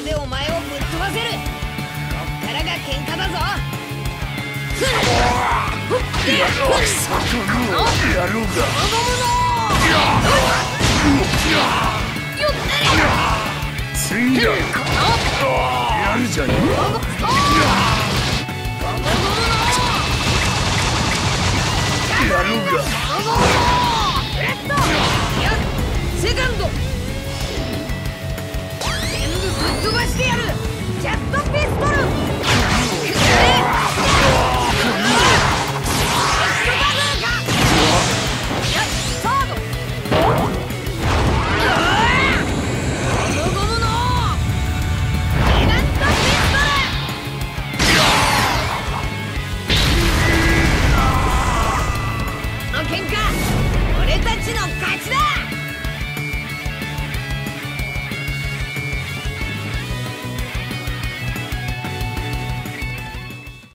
れでお前をぶっ飛ばせる。こっからが喧嘩だぞやろうかついだやるじゃねえやろ